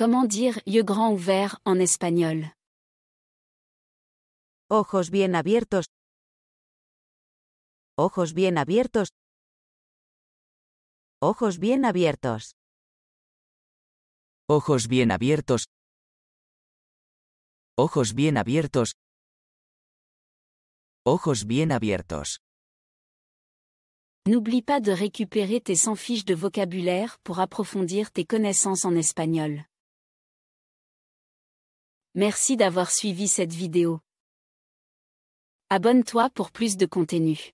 Comment dire yeux grands ouverts en espagnol? Ojos bien abiertos. Ojos bien abiertos. Ojos bien abiertos. Ojos bien abiertos. Ojos bien abiertos. Ojos bien abiertos. N'oublie pas de récupérer tes 100 fiches de vocabulaire pour approfondir tes connaissances en espagnol. Merci d'avoir suivi cette vidéo. Abonne-toi pour plus de contenu.